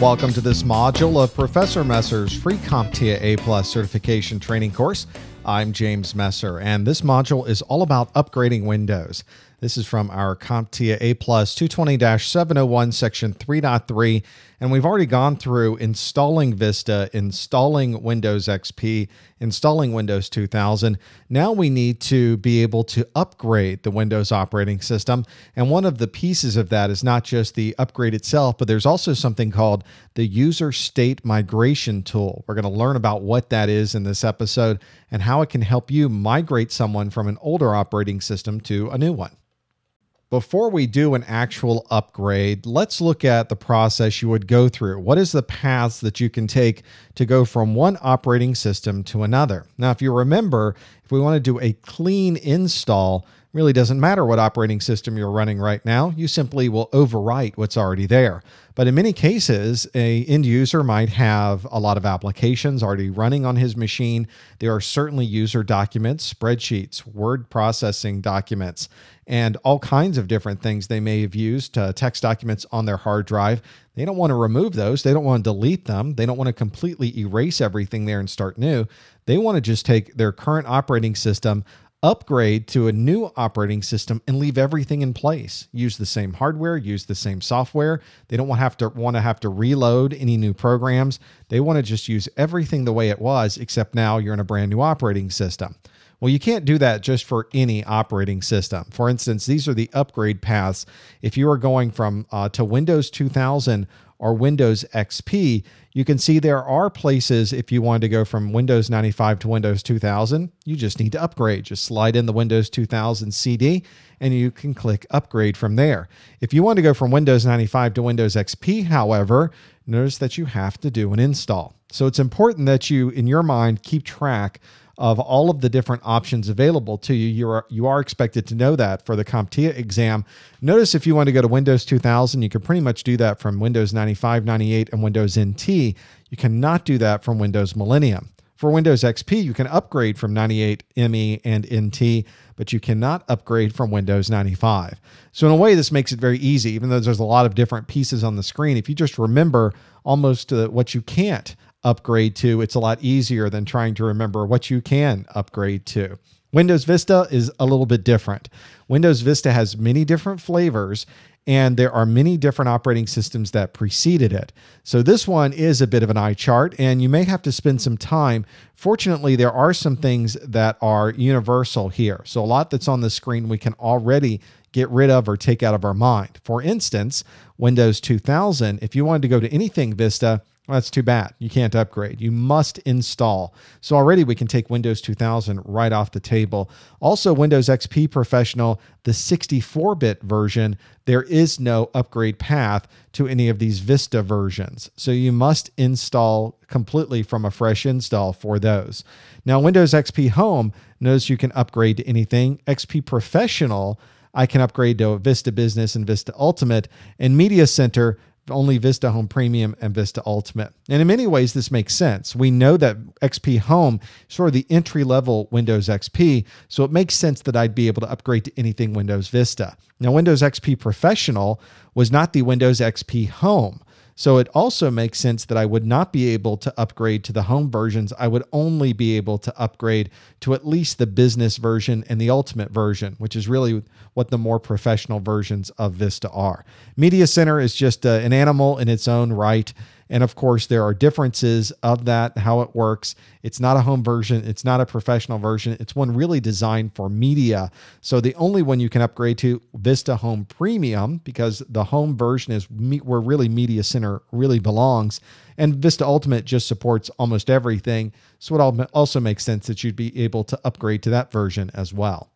Welcome to this module of Professor Messer's free CompTIA A Plus certification training course. I'm James Messer, and this module is all about upgrading Windows. This is from our CompTIA A Plus 220-701 section 3.3, and we've already gone through installing Vista, installing Windows XP, installing Windows 2000. Now we need to be able to upgrade the Windows operating system, and one of the pieces of that is not just the upgrade itself, but there's also something called the User State Migration Tool. We're going to learn about what that is in this episode and how it can help you migrate someone from an older operating system to a new one. Before we do an actual upgrade, let's look at the process you would go through. What is the paths that you can take to go from one operating system to another? Now, if you remember, if we want to do a clean install, really doesn't matter what operating system you're running right now. You simply will overwrite what's already there. But in many cases, a end user might have a lot of applications already running on his machine. There are certainly user documents, spreadsheets, word processing documents, and all kinds of different things they may have used, uh, text documents on their hard drive. They don't want to remove those. They don't want to delete them. They don't want to completely erase everything there and start new. They want to just take their current operating system, upgrade to a new operating system and leave everything in place. Use the same hardware, use the same software. They don't want to have to want to have to reload any new programs. They want to just use everything the way it was except now you're in a brand new operating system. Well, you can't do that just for any operating system. For instance, these are the upgrade paths. If you are going from uh, to Windows 2000 or Windows XP, you can see there are places if you wanted to go from Windows 95 to Windows 2000, you just need to upgrade. Just slide in the Windows 2000 CD and you can click upgrade from there. If you want to go from Windows 95 to Windows XP, however, notice that you have to do an install. So it's important that you, in your mind, keep track of all of the different options available to you. You are you are expected to know that for the CompTIA exam. Notice if you want to go to Windows 2000, you can pretty much do that from Windows 95, 98, and Windows NT. You cannot do that from Windows Millennium. For Windows XP, you can upgrade from 98 ME and NT, but you cannot upgrade from Windows 95. So, in a way, this makes it very easy, even though there's a lot of different pieces on the screen. If you just remember almost uh, what you can't upgrade to, it's a lot easier than trying to remember what you can upgrade to. Windows Vista is a little bit different. Windows Vista has many different flavors, and there are many different operating systems that preceded it. So this one is a bit of an eye chart, and you may have to spend some time. Fortunately, there are some things that are universal here. So a lot that's on the screen we can already get rid of or take out of our mind. For instance, Windows 2000, if you wanted to go to anything Vista, that's too bad. You can't upgrade. You must install. So already we can take Windows 2000 right off the table. Also, Windows XP Professional, the 64 bit version, there is no upgrade path to any of these Vista versions. So you must install completely from a fresh install for those. Now, Windows XP Home, notice you can upgrade to anything. XP Professional, I can upgrade to Vista Business and Vista Ultimate. And Media Center, only Vista Home Premium and Vista Ultimate. And in many ways, this makes sense. We know that XP Home is sort of the entry level Windows XP, so it makes sense that I'd be able to upgrade to anything Windows Vista. Now, Windows XP Professional was not the Windows XP Home. So it also makes sense that I would not be able to upgrade to the home versions. I would only be able to upgrade to at least the business version and the ultimate version, which is really what the more professional versions of Vista are. Media Center is just uh, an animal in its own right. And of course, there are differences of that, how it works. It's not a home version, it's not a professional version. It's one really designed for media. So the only one you can upgrade to Vista Home Premium because the home version is where really Media Center really belongs. And Vista Ultimate just supports almost everything. So it also makes sense that you'd be able to upgrade to that version as well.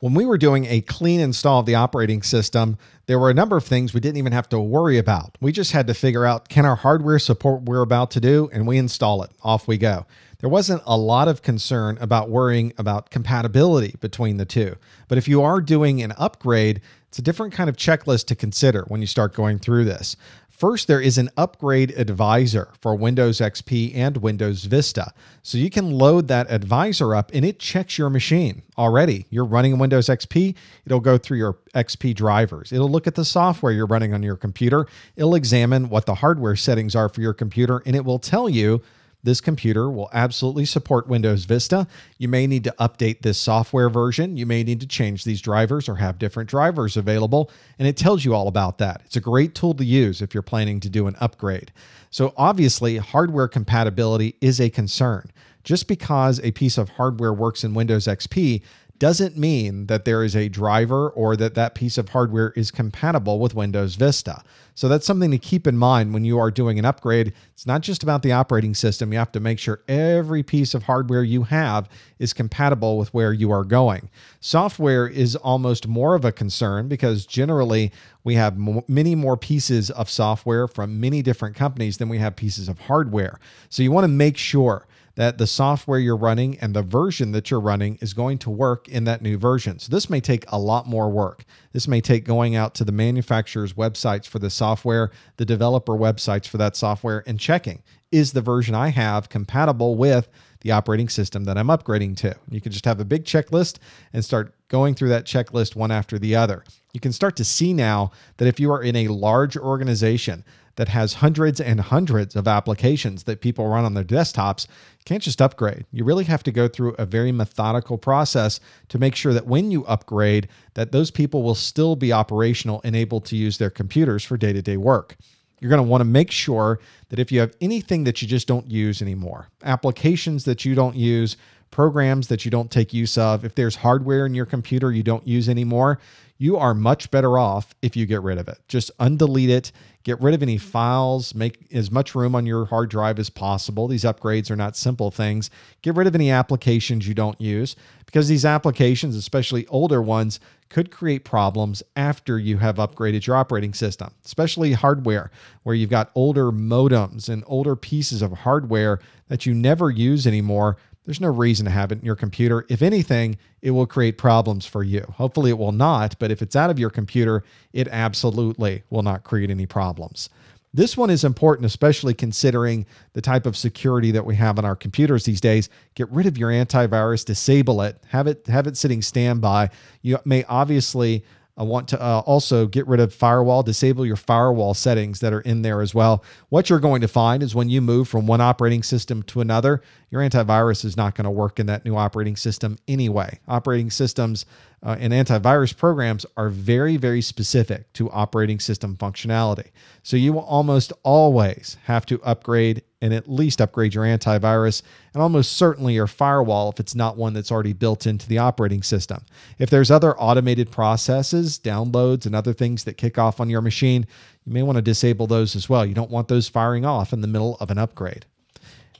When we were doing a clean install of the operating system, there were a number of things we didn't even have to worry about. We just had to figure out can our hardware support what we're about to do, and we install it. Off we go. There wasn't a lot of concern about worrying about compatibility between the two. But if you are doing an upgrade, it's a different kind of checklist to consider when you start going through this. First, there is an upgrade advisor for Windows XP and Windows Vista. So you can load that advisor up and it checks your machine already. You're running Windows XP, it'll go through your XP drivers. It'll look look at the software you're running on your computer. It'll examine what the hardware settings are for your computer, and it will tell you this computer will absolutely support Windows Vista. You may need to update this software version. You may need to change these drivers or have different drivers available, and it tells you all about that. It's a great tool to use if you're planning to do an upgrade. So, obviously, hardware compatibility is a concern. Just because a piece of hardware works in Windows XP doesn't mean that there is a driver or that that piece of hardware is compatible with Windows Vista. So that's something to keep in mind when you are doing an upgrade. It's not just about the operating system. You have to make sure every piece of hardware you have is compatible with where you are going. Software is almost more of a concern because generally we have many more pieces of software from many different companies than we have pieces of hardware. So you want to make sure that the software you're running and the version that you're running is going to work in that new version. So this may take a lot more work. This may take going out to the manufacturer's websites for the software, the developer websites for that software, and checking is the version I have compatible with the operating system that I'm upgrading to. You can just have a big checklist and start going through that checklist one after the other. You can start to see now that if you are in a large organization that has hundreds and hundreds of applications that people run on their desktops, can't just upgrade. You really have to go through a very methodical process to make sure that when you upgrade that those people will still be operational and able to use their computers for day-to-day work. You're going to want to make sure that if you have anything that you just don't use anymore, applications that you don't use, programs that you don't take use of, if there's hardware in your computer you don't use anymore, you are much better off if you get rid of it. Just undelete it, get rid of any files, make as much room on your hard drive as possible. These upgrades are not simple things. Get rid of any applications you don't use because these applications, especially older ones, could create problems after you have upgraded your operating system, especially hardware, where you've got older modems and older pieces of hardware that you never use anymore there's no reason to have it in your computer. If anything, it will create problems for you. Hopefully, it will not, but if it's out of your computer, it absolutely will not create any problems. This one is important, especially considering the type of security that we have on our computers these days. Get rid of your antivirus, disable it, have it have it sitting standby. You may obviously I want to uh, also get rid of firewall, disable your firewall settings that are in there as well. What you're going to find is when you move from one operating system to another, your antivirus is not going to work in that new operating system anyway. Operating systems uh, and antivirus programs are very, very specific to operating system functionality. So you will almost always have to upgrade and at least upgrade your antivirus and almost certainly your firewall if it's not one that's already built into the operating system. If there's other automated processes, downloads, and other things that kick off on your machine, you may want to disable those as well. You don't want those firing off in the middle of an upgrade.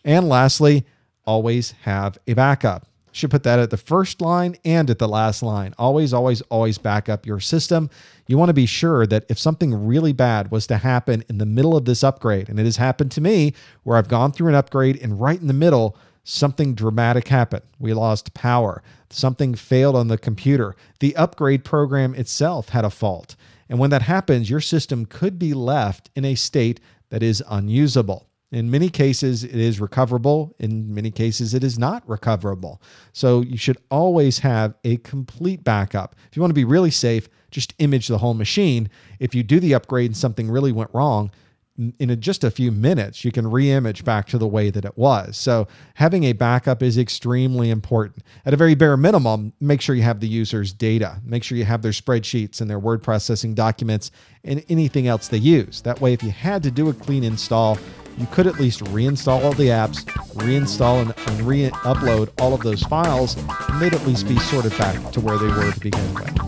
And lastly, always have a backup. Should put that at the first line and at the last line. Always, always, always back up your system. You want to be sure that if something really bad was to happen in the middle of this upgrade, and it has happened to me where I've gone through an upgrade and right in the middle, something dramatic happened. We lost power. Something failed on the computer. The upgrade program itself had a fault. And when that happens, your system could be left in a state that is unusable. In many cases, it is recoverable. In many cases, it is not recoverable. So you should always have a complete backup. If you want to be really safe, just image the whole machine. If you do the upgrade and something really went wrong, in just a few minutes, you can re-image back to the way that it was. So having a backup is extremely important. At a very bare minimum, make sure you have the user's data. Make sure you have their spreadsheets and their word processing documents and anything else they use. That way, if you had to do a clean install, you could at least reinstall all the apps, reinstall and, re-upload all of those files, and they'd at least be sorted back to where they were to begin with.